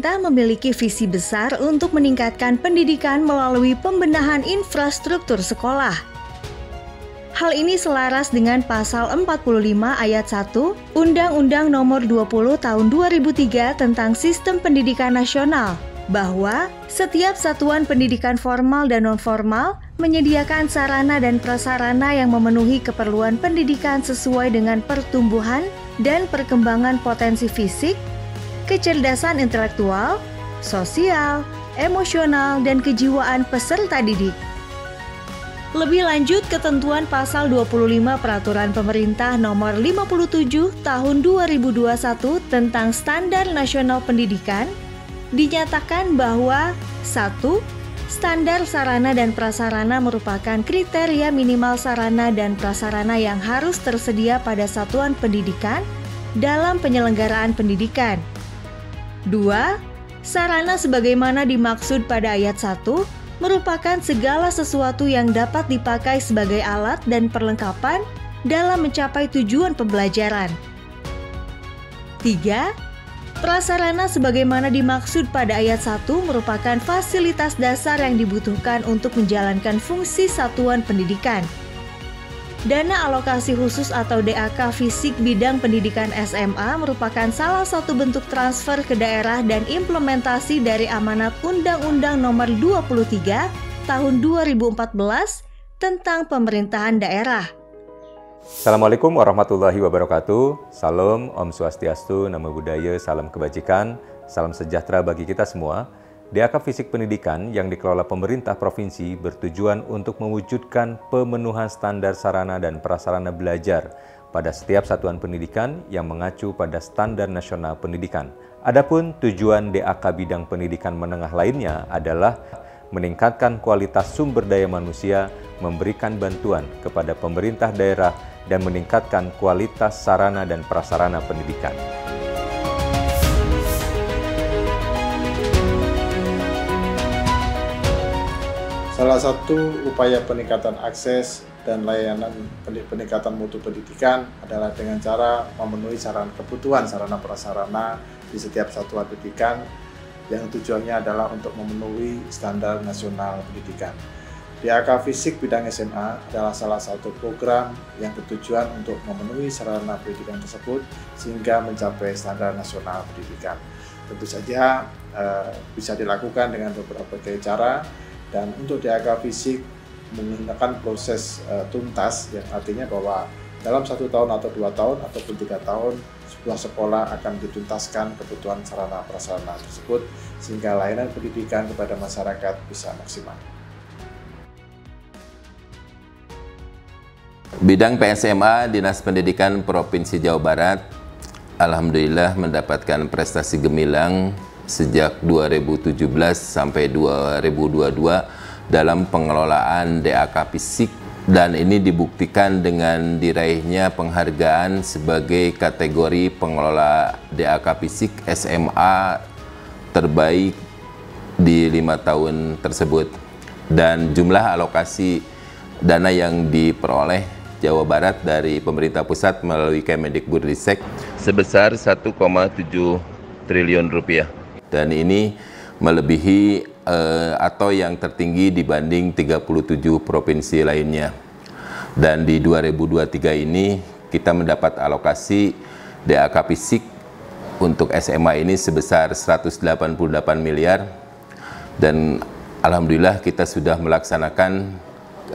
Pemerintah memiliki visi besar untuk meningkatkan pendidikan melalui pembenahan infrastruktur sekolah. Hal ini selaras dengan pasal 45 ayat 1 Undang-Undang Nomor 20 Tahun 2003 tentang Sistem Pendidikan Nasional bahwa setiap satuan pendidikan formal dan nonformal menyediakan sarana dan prasarana yang memenuhi keperluan pendidikan sesuai dengan pertumbuhan dan perkembangan potensi fisik, kecerdasan intelektual, sosial, emosional, dan kejiwaan peserta didik. Lebih lanjut, ketentuan pasal 25 Peraturan Pemerintah Nomor 57 Tahun 2021 tentang Standar Nasional Pendidikan dinyatakan bahwa 1. Standar sarana dan prasarana merupakan kriteria minimal sarana dan prasarana yang harus tersedia pada satuan pendidikan dalam penyelenggaraan pendidikan. 2. Sarana sebagaimana dimaksud pada ayat 1 merupakan segala sesuatu yang dapat dipakai sebagai alat dan perlengkapan dalam mencapai tujuan pembelajaran. 3. Prasarana sebagaimana dimaksud pada ayat 1 merupakan fasilitas dasar yang dibutuhkan untuk menjalankan fungsi satuan pendidikan. Dana alokasi khusus atau DAK fisik bidang pendidikan SMA merupakan salah satu bentuk transfer ke daerah dan implementasi dari amanat Undang-Undang Nomor 23 Tahun 2014 tentang pemerintahan daerah. Assalamualaikum warahmatullahi wabarakatuh. Salam, Om Swastiastu, Namo Buddhaya, Salam Kebajikan, Salam Sejahtera bagi kita semua. DAK Fisik Pendidikan yang dikelola pemerintah provinsi bertujuan untuk mewujudkan pemenuhan standar sarana dan prasarana belajar pada setiap satuan pendidikan yang mengacu pada standar nasional pendidikan. Adapun tujuan DAK bidang pendidikan menengah lainnya adalah meningkatkan kualitas sumber daya manusia, memberikan bantuan kepada pemerintah daerah, dan meningkatkan kualitas sarana dan prasarana pendidikan. Salah satu upaya peningkatan akses dan layanan peningkatan mutu pendidikan adalah dengan cara memenuhi sarana kebutuhan sarana prasarana di setiap satuan pendidikan yang tujuannya adalah untuk memenuhi standar nasional pendidikan. DAK Fisik bidang SMA adalah salah satu program yang bertujuan untuk memenuhi sarana pendidikan tersebut sehingga mencapai standar nasional pendidikan. Tentu saja eh, bisa dilakukan dengan beberapa cara dan untuk DAK fisik menggunakan proses uh, tuntas yang artinya bahwa dalam satu tahun atau dua tahun ataupun tiga tahun sebuah sekolah akan dituntaskan kebutuhan sarana prasarana tersebut sehingga layanan pendidikan kepada masyarakat bisa maksimal. Bidang PSMA Dinas Pendidikan Provinsi Jawa Barat Alhamdulillah mendapatkan prestasi gemilang sejak 2017 sampai 2022 dalam pengelolaan DAK fisik. Dan ini dibuktikan dengan diraihnya penghargaan sebagai kategori pengelola DAK fisik SMA terbaik di lima tahun tersebut. Dan jumlah alokasi dana yang diperoleh Jawa Barat dari pemerintah pusat melalui Kemendikbudristek sebesar 1,7 triliun rupiah dan ini melebihi uh, atau yang tertinggi dibanding 37 provinsi lainnya. Dan di 2023 ini kita mendapat alokasi DAK fisik untuk SMA ini sebesar 188 miliar dan alhamdulillah kita sudah melaksanakan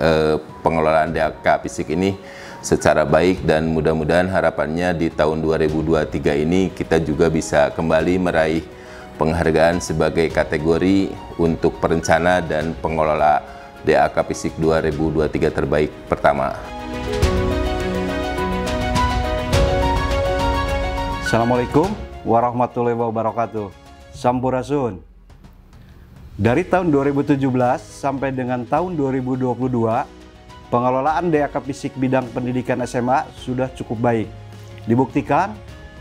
uh, pengelolaan DAK fisik ini secara baik dan mudah-mudahan harapannya di tahun 2023 ini kita juga bisa kembali meraih penghargaan sebagai kategori untuk perencana dan pengelola DAK Fisik 2023 terbaik pertama. Assalamualaikum warahmatullahi wabarakatuh. Sampurasun. Dari tahun 2017 sampai dengan tahun 2022, pengelolaan DAK Fisik bidang pendidikan SMA sudah cukup baik. Dibuktikan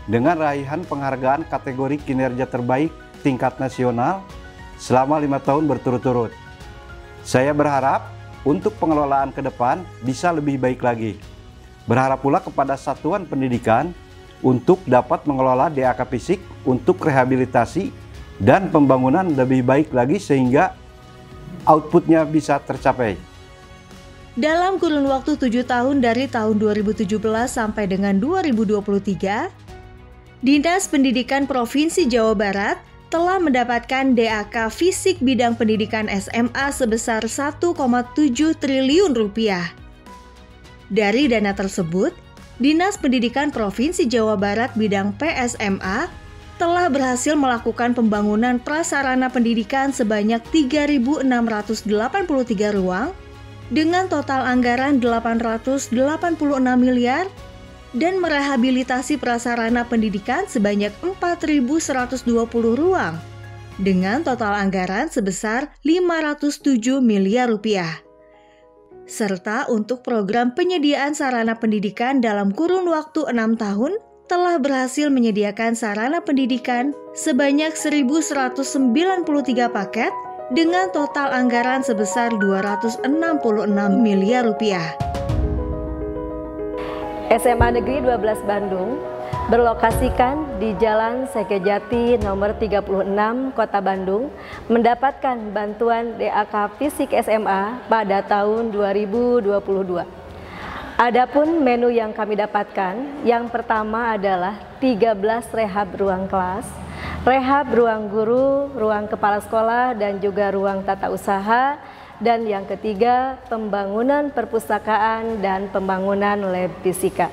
dengan raihan penghargaan kategori kinerja terbaik tingkat nasional selama lima tahun berturut-turut. Saya berharap untuk pengelolaan ke depan bisa lebih baik lagi. Berharap pula kepada satuan pendidikan untuk dapat mengelola DAK fisik untuk rehabilitasi dan pembangunan lebih baik lagi sehingga outputnya bisa tercapai. Dalam kurun waktu 7 tahun dari tahun 2017 sampai dengan 2023, Dinas Pendidikan Provinsi Jawa Barat telah mendapatkan DAK Fisik Bidang Pendidikan SMA sebesar 1,7 triliun rupiah. Dari dana tersebut, Dinas Pendidikan Provinsi Jawa Barat bidang PSMA telah berhasil melakukan pembangunan prasarana pendidikan sebanyak 3.683 ruang dengan total anggaran 886 miliar dan merehabilitasi prasarana pendidikan sebanyak 4.120 ruang dengan total anggaran sebesar 507 miliar rupiah. Serta untuk program penyediaan sarana pendidikan dalam kurun waktu 6 tahun telah berhasil menyediakan sarana pendidikan sebanyak 1.193 paket dengan total anggaran sebesar 266 miliar rupiah. SMA Negeri 12 Bandung berlokasikan di Jalan Sekejati nomor 36 Kota Bandung mendapatkan bantuan DAK Fisik SMA pada tahun 2022. Adapun menu yang kami dapatkan, yang pertama adalah 13 rehab ruang kelas, rehab ruang guru, ruang kepala sekolah, dan juga ruang tata usaha. Dan yang ketiga, pembangunan perpustakaan dan pembangunan lab fisika.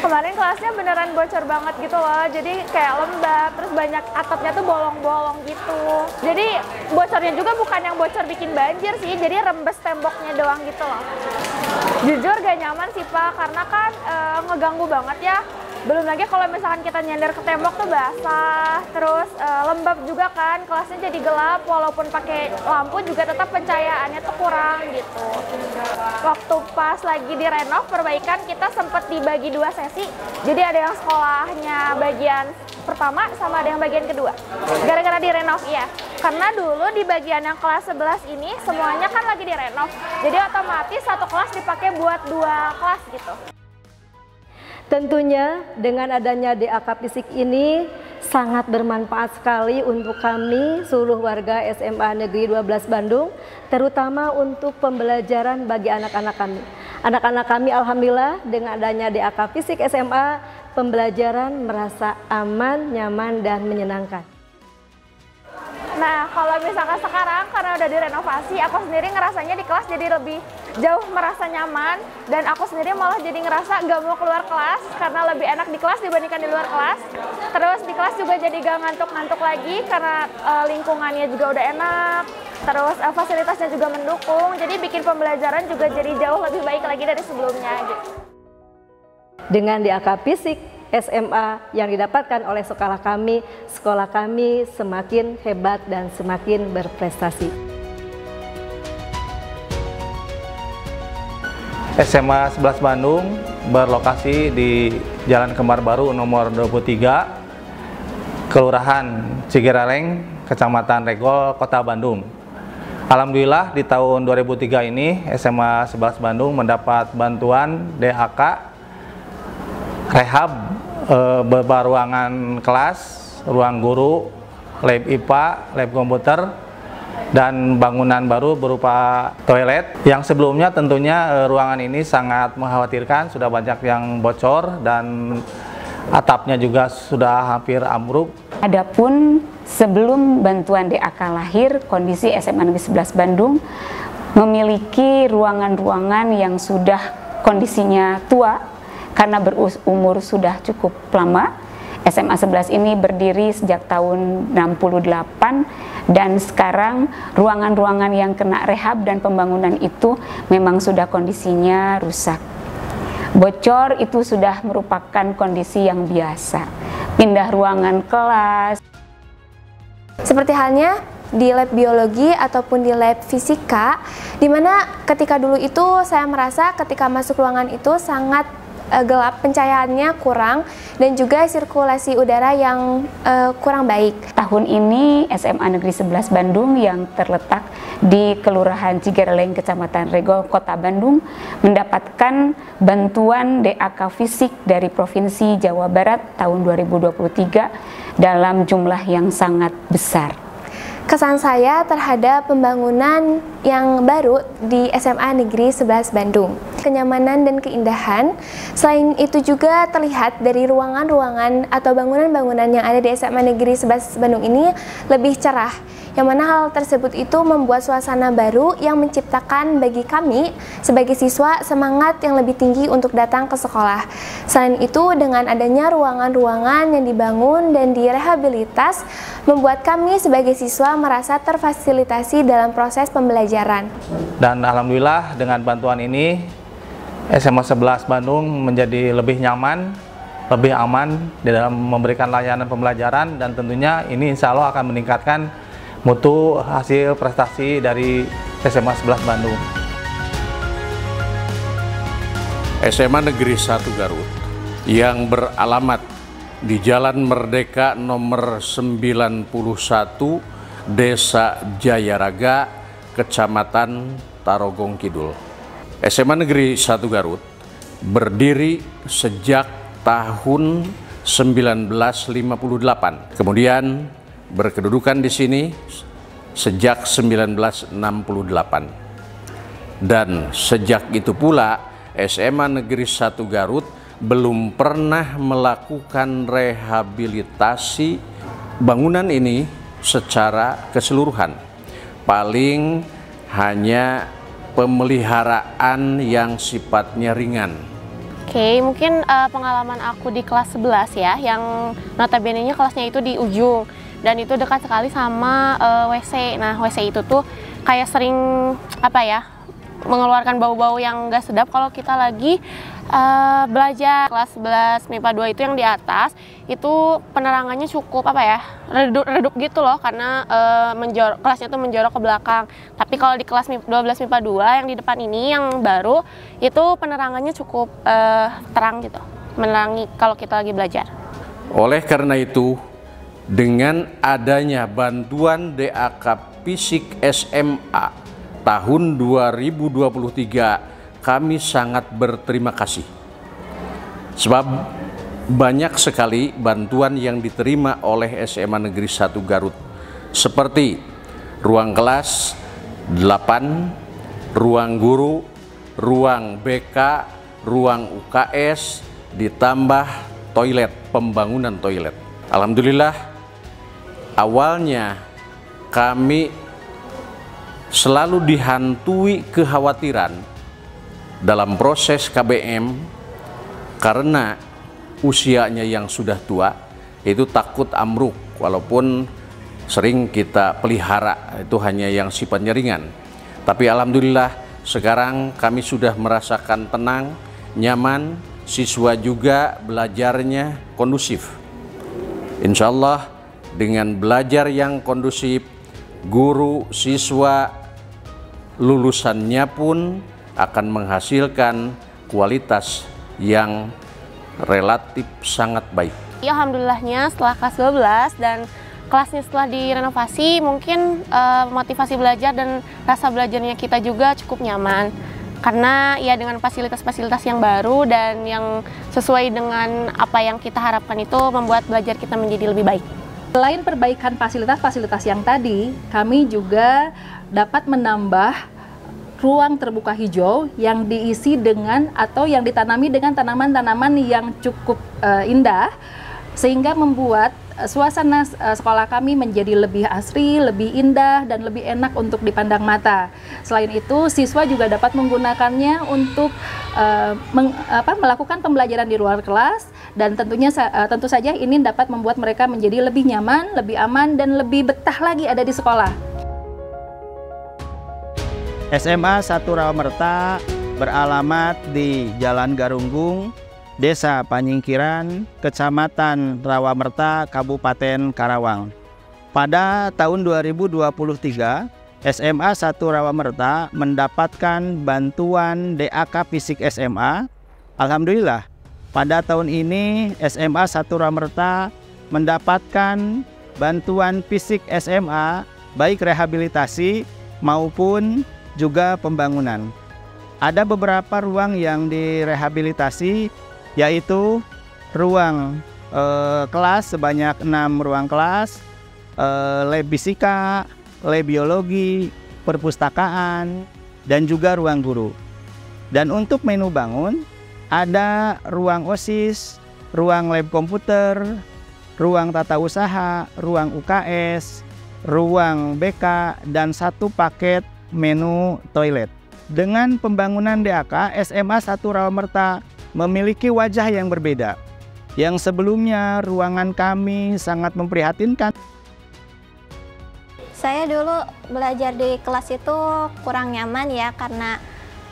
Kemarin kelasnya beneran bocor banget gitu loh, jadi kayak lembab, terus banyak atapnya tuh bolong-bolong gitu. Jadi bocornya juga bukan yang bocor bikin banjir sih, jadi rembes temboknya doang gitu loh. Jujur gak nyaman sih Pak, karena kan e, ngeganggu banget ya belum lagi kalau misalkan kita nyender ke tembok tuh basah terus e, lembab juga kan kelasnya jadi gelap walaupun pakai lampu juga tetap pencahayaannya tuh kurang gitu. Waktu pas lagi direnov perbaikan kita sempat dibagi dua sesi jadi ada yang sekolahnya bagian pertama sama ada yang bagian kedua. Gara-gara direnov iya. Karena dulu di bagian yang kelas 11 ini semuanya kan lagi direnov jadi otomatis satu kelas dipakai buat dua kelas gitu Tentunya dengan adanya DAK Fisik ini sangat bermanfaat sekali untuk kami seluruh warga SMA Negeri 12 Bandung, terutama untuk pembelajaran bagi anak-anak kami. Anak-anak kami alhamdulillah dengan adanya DAK Fisik SMA, pembelajaran merasa aman, nyaman dan menyenangkan. Nah, kalau misalkan sekarang karena udah direnovasi, aku sendiri ngerasanya di kelas jadi lebih jauh merasa nyaman dan aku sendiri malah jadi ngerasa gak mau keluar kelas karena lebih enak di kelas dibandingkan di luar kelas. Terus di kelas juga jadi gak ngantuk-ngantuk lagi karena uh, lingkungannya juga udah enak. Terus uh, fasilitasnya juga mendukung, jadi bikin pembelajaran juga jadi jauh lebih baik lagi dari sebelumnya gitu. Dengan DAK fisik, SMA yang didapatkan oleh sekolah kami, sekolah kami semakin hebat dan semakin berprestasi. SMA 11 Bandung berlokasi di Jalan Kembar Baru nomor 23, Kelurahan Cigeraleng, Kecamatan Regol, Kota Bandung. Alhamdulillah di tahun 2003 ini SMA 11 Bandung mendapat bantuan DHK rehab e, beberapa ruangan kelas, ruang guru, lab IPA, lab komputer, dan bangunan baru berupa toilet yang sebelumnya tentunya e, ruangan ini sangat mengkhawatirkan sudah banyak yang bocor dan atapnya juga sudah hampir ambruk. Adapun sebelum bantuan DAK lahir kondisi SMA Negeri 11 Bandung memiliki ruangan-ruangan yang sudah kondisinya tua karena berumur sudah cukup lama. SMA 11 ini berdiri sejak tahun 68 dan sekarang ruangan-ruangan yang kena rehab dan pembangunan itu memang sudah kondisinya rusak. Bocor itu sudah merupakan kondisi yang biasa. Pindah ruangan kelas. Seperti halnya di lab biologi ataupun di lab fisika, di mana ketika dulu itu saya merasa ketika masuk ruangan itu sangat uh, gelap, pencahayaannya kurang dan juga sirkulasi udara yang uh, kurang baik. Tahun ini SMA Negeri 11 Bandung yang terletak di Kelurahan Cigereleng, Kecamatan Regol, Kota Bandung mendapatkan bantuan DAK fisik dari Provinsi Jawa Barat tahun 2023 dalam jumlah yang sangat besar. Kesan saya terhadap pembangunan yang baru di SMA Negeri 11 Bandung. Kenyamanan dan keindahan. Selain itu juga terlihat dari ruangan-ruangan atau bangunan-bangunan yang ada di SMA Negeri 11 Bandung ini lebih cerah yang mana hal tersebut itu membuat suasana baru yang menciptakan bagi kami sebagai siswa semangat yang lebih tinggi untuk datang ke sekolah. Selain itu, dengan adanya ruangan-ruangan yang dibangun dan direhabilitas, membuat kami sebagai siswa merasa terfasilitasi dalam proses pembelajaran. Dan Alhamdulillah dengan bantuan ini, SMA 11 Bandung menjadi lebih nyaman, lebih aman di dalam memberikan layanan pembelajaran dan tentunya ini insya Allah akan meningkatkan mutu hasil prestasi dari SMA 11 Bandung. SMA Negeri 1 Garut yang beralamat di Jalan Merdeka nomor 91 Desa Jayaraga, Kecamatan Tarogong Kidul. SMA Negeri 1 Garut berdiri sejak tahun 1958. Kemudian berkedudukan di sini sejak 1968. Dan sejak itu pula SMA Negeri 1 Garut belum pernah melakukan rehabilitasi bangunan ini secara keseluruhan. Paling hanya pemeliharaan yang sifatnya ringan. Oke, okay, mungkin uh, pengalaman aku di kelas 11 ya, yang notabene-nya kelasnya itu di ujung dan itu dekat sekali sama uh, eh, WC. Nah, WC itu tuh kayak sering apa ya? mengeluarkan bau-bau yang gak sedap kalau kita lagi uh, belajar kelas 11 MIPA 2 itu yang di atas itu penerangannya cukup apa ya redup-redup gitu loh karena uh, menjor kelasnya tuh menjorok ke belakang. Tapi kalau di kelas 12 MIPA 2 yang di depan ini yang baru itu penerangannya cukup uh, terang gitu menerangi kalau kita lagi belajar. Oleh karena itu dengan adanya bantuan DAK Fisik SMA tahun 2023 kami sangat berterima kasih sebab banyak sekali bantuan yang diterima oleh SMA Negeri 1 Garut seperti ruang kelas 8, ruang guru, ruang BK, ruang UKS, ditambah toilet, pembangunan toilet. Alhamdulillah awalnya kami selalu dihantui kekhawatiran dalam proses KBM karena usianya yang sudah tua itu takut amruk walaupun sering kita pelihara itu hanya yang sifatnya ringan. Tapi Alhamdulillah sekarang kami sudah merasakan tenang nyaman siswa juga belajarnya kondusif. Insya Allah dengan belajar yang kondusif, guru, siswa, lulusannya pun akan menghasilkan kualitas yang relatif sangat baik. Ya, Alhamdulillahnya setelah kelas 12 dan kelasnya setelah direnovasi mungkin uh, motivasi belajar dan rasa belajarnya kita juga cukup nyaman karena ya dengan fasilitas-fasilitas yang baru dan yang sesuai dengan apa yang kita harapkan itu membuat belajar kita menjadi lebih baik. Selain perbaikan fasilitas-fasilitas yang tadi, kami juga dapat menambah ruang terbuka hijau yang diisi dengan atau yang ditanami dengan tanaman-tanaman yang cukup uh, indah sehingga membuat uh, suasana uh, sekolah kami menjadi lebih asri, lebih indah dan lebih enak untuk dipandang mata. Selain itu, siswa juga dapat menggunakannya untuk uh, meng, apa, melakukan pembelajaran di luar kelas dan tentunya uh, tentu saja ini dapat membuat mereka menjadi lebih nyaman, lebih aman dan lebih betah lagi ada di sekolah. SMA 1 Rawamerta beralamat di Jalan Garunggung, Desa Panyingkiran, Kecamatan Rawamerta, Kabupaten Karawang. Pada tahun 2023, SMA 1 Rawamerta mendapatkan bantuan DAK Fisik SMA. Alhamdulillah, pada tahun ini SMA 1 Ramerta mendapatkan bantuan fisik SMA baik rehabilitasi maupun juga pembangunan. Ada beberapa ruang yang direhabilitasi yaitu ruang eh, kelas sebanyak enam ruang kelas, eh, lab fisika, lab biologi, perpustakaan, dan juga ruang guru. Dan untuk menu bangun ada ruang OSIS, ruang lab komputer, ruang tata usaha, ruang UKS, ruang BK, dan satu paket menu toilet. Dengan pembangunan DAK, SMA 1 Rawamerta memiliki wajah yang berbeda. Yang sebelumnya ruangan kami sangat memprihatinkan. Saya dulu belajar di kelas itu kurang nyaman ya karena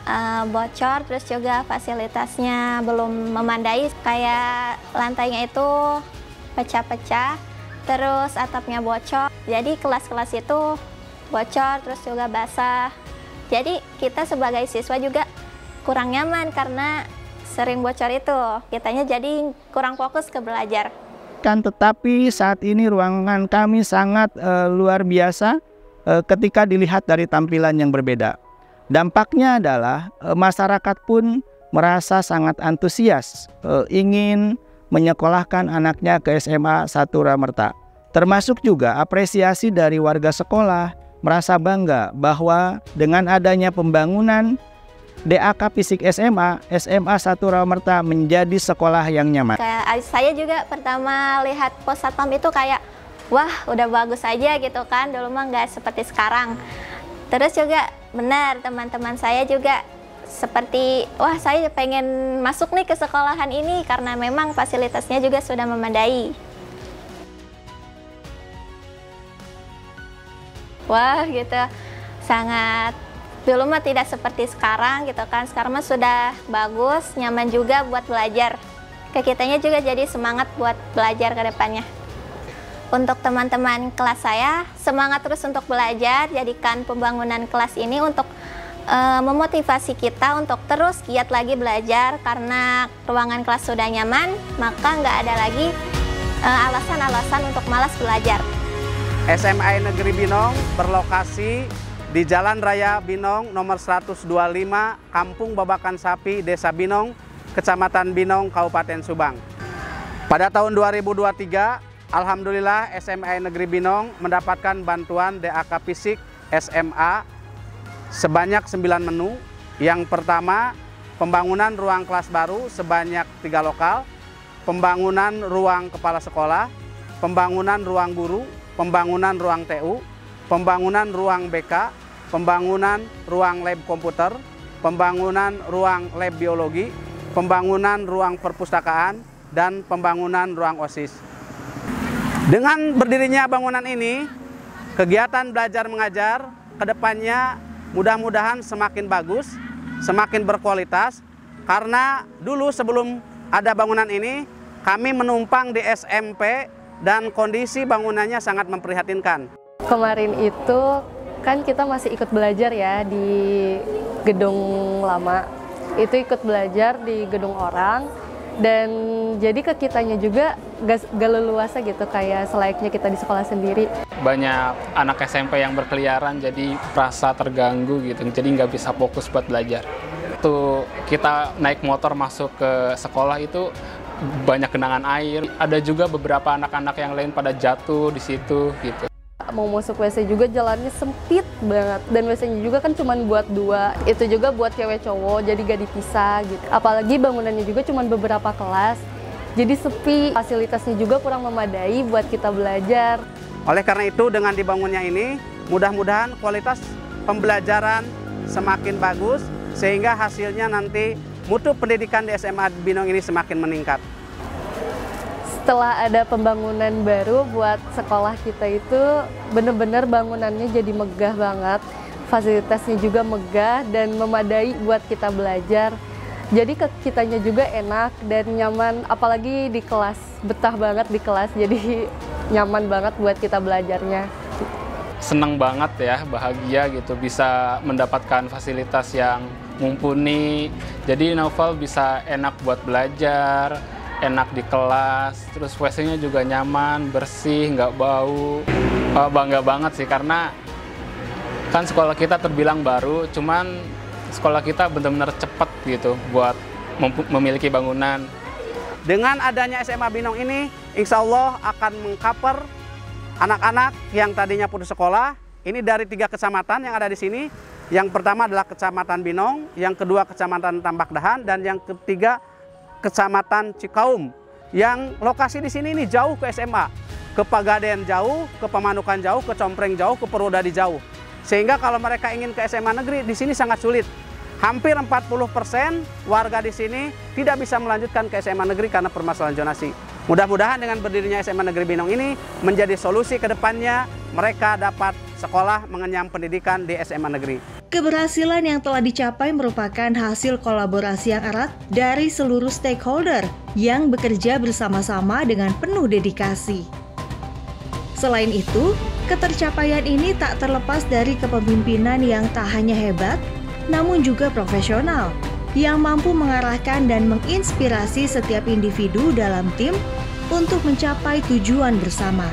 uh, bocor terus juga fasilitasnya belum memandai kayak lantainya itu pecah-pecah terus atapnya bocor jadi kelas-kelas itu bocor terus juga basah jadi kita sebagai siswa juga kurang nyaman karena sering bocor itu kitanya jadi kurang fokus ke belajar kan tetapi saat ini ruangan kami sangat uh, luar biasa uh, ketika dilihat dari tampilan yang berbeda. Dampaknya adalah uh, masyarakat pun merasa sangat antusias uh, ingin menyekolahkan anaknya ke SMA 1 Ramerta. Termasuk juga apresiasi dari warga sekolah merasa bangga bahwa dengan adanya pembangunan DAK Fisik SMA, SMA 1 Rawamerta menjadi sekolah yang nyaman. Kayak saya juga pertama lihat pos satpam itu kayak wah udah bagus aja gitu kan, dulu mah nggak seperti sekarang. Terus juga benar teman-teman saya juga seperti wah saya pengen masuk nih ke sekolahan ini karena memang fasilitasnya juga sudah memadai. Wah gitu. Sangat dulu mah tidak seperti sekarang gitu kan. Sekarang mah sudah bagus nyaman juga buat belajar. Ke kitanya juga jadi semangat buat belajar ke depannya. Untuk teman-teman kelas saya semangat terus untuk belajar. Jadikan pembangunan kelas ini untuk uh, memotivasi kita untuk terus giat lagi belajar. Karena ruangan kelas sudah nyaman maka nggak ada lagi eh, alasan-alasan uh, untuk malas belajar SMA Negeri Binong berlokasi di Jalan Raya Binong nomor 125, Kampung Babakan Sapi, Desa Binong, Kecamatan Binong, Kabupaten Subang. Pada tahun 2023, Alhamdulillah SMA Negeri Binong mendapatkan bantuan DAK Fisik SMA sebanyak 9 menu. Yang pertama, pembangunan ruang kelas baru sebanyak tiga lokal, pembangunan ruang kepala sekolah, pembangunan ruang guru, pembangunan ruang TU, pembangunan ruang BK, pembangunan ruang lab komputer, pembangunan ruang lab biologi, pembangunan ruang perpustakaan, dan pembangunan ruang OSIS. Dengan berdirinya bangunan ini, kegiatan belajar mengajar ke depannya mudah-mudahan semakin bagus, semakin berkualitas, karena dulu sebelum ada bangunan ini, kami menumpang di SMP dan kondisi bangunannya sangat memprihatinkan. Kemarin itu kan kita masih ikut belajar ya di gedung lama. Itu ikut belajar di gedung orang dan jadi ke kitanya juga gak, gak leluasa gitu kayak selayaknya kita di sekolah sendiri. Banyak anak SMP yang berkeliaran jadi merasa terganggu gitu, jadi nggak bisa fokus buat belajar. Tuh kita naik motor masuk ke sekolah itu banyak genangan air. Ada juga beberapa anak-anak yang lain pada jatuh di situ gitu. Mau masuk WC juga jalannya sempit banget. Dan WC-nya juga kan cuma buat dua. Itu juga buat cewek cowok jadi gak dipisah gitu. Apalagi bangunannya juga cuma beberapa kelas. Jadi sepi. Fasilitasnya juga kurang memadai buat kita belajar. Oleh karena itu dengan dibangunnya ini mudah-mudahan kualitas pembelajaran semakin bagus sehingga hasilnya nanti mutu pendidikan di SMA Binong ini semakin meningkat. Setelah ada pembangunan baru buat sekolah kita itu bener-bener bangunannya jadi megah banget. Fasilitasnya juga megah dan memadai buat kita belajar. Jadi ke kitanya juga enak dan nyaman apalagi di kelas. Betah banget di kelas jadi nyaman banget buat kita belajarnya senang banget ya bahagia gitu bisa mendapatkan fasilitas yang mumpuni. Jadi novel bisa enak buat belajar, enak di kelas, terus WC-nya juga nyaman, bersih, nggak bau. Uh, bangga banget sih karena kan sekolah kita terbilang baru, cuman sekolah kita benar-benar cepat gitu buat memiliki bangunan. Dengan adanya SMA Binong ini, insya Allah akan mengcover anak-anak yang tadinya putus sekolah. Ini dari tiga kecamatan yang ada di sini. Yang pertama adalah Kecamatan Binong, yang kedua Kecamatan Tambak Dahan, dan yang ketiga Kecamatan Cikaum. Yang lokasi di sini ini jauh ke SMA, ke Pagaden jauh, ke Pemanukan jauh, ke Compreng jauh, ke Purwodadi jauh. Sehingga kalau mereka ingin ke SMA negeri, di sini sangat sulit. Hampir 40% persen warga di sini tidak bisa melanjutkan ke SMA negeri karena permasalahan zonasi. Mudah-mudahan dengan berdirinya SMA Negeri Binong ini menjadi solusi ke depannya mereka dapat sekolah mengenyam pendidikan di SMA negeri. Keberhasilan yang telah dicapai merupakan hasil kolaborasi yang erat dari seluruh stakeholder yang bekerja bersama-sama dengan penuh dedikasi. Selain itu, ketercapaian ini tak terlepas dari kepemimpinan yang tak hanya hebat, namun juga profesional, yang mampu mengarahkan dan menginspirasi setiap individu dalam tim untuk mencapai tujuan bersama.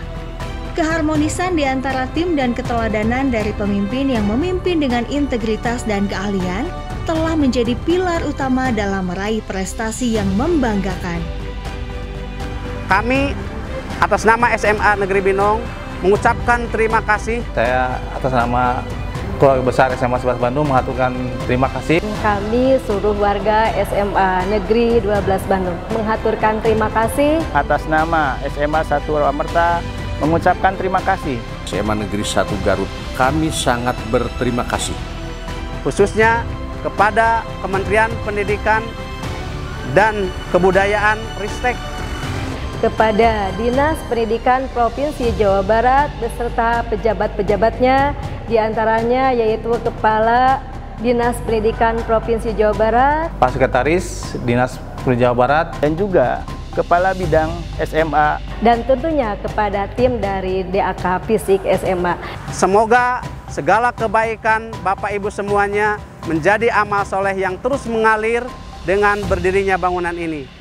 Keharmonisan di antara tim dan keteladanan dari pemimpin yang memimpin dengan integritas dan keahlian telah menjadi pilar utama dalam meraih prestasi yang membanggakan. Kami atas nama SMA Negeri Binong mengucapkan terima kasih. Saya atas nama keluarga besar SMA 11 Bandung mengaturkan terima kasih. Kami seluruh warga SMA Negeri 12 Bandung mengaturkan terima kasih. Atas nama SMA 1 Rawamerta mengucapkan terima kasih. SMA Negeri 1 Garut, kami sangat berterima kasih. Khususnya kepada Kementerian Pendidikan dan Kebudayaan Ristek kepada Dinas Pendidikan Provinsi Jawa Barat beserta pejabat-pejabatnya di antaranya yaitu Kepala Dinas Pendidikan Provinsi Jawa Barat, Pak Sekretaris Dinas Pendidikan Jawa Barat, dan juga Kepala Bidang SMA, dan tentunya kepada tim dari DAK Fisik SMA. Semoga segala kebaikan Bapak Ibu semuanya menjadi amal soleh yang terus mengalir dengan berdirinya bangunan ini.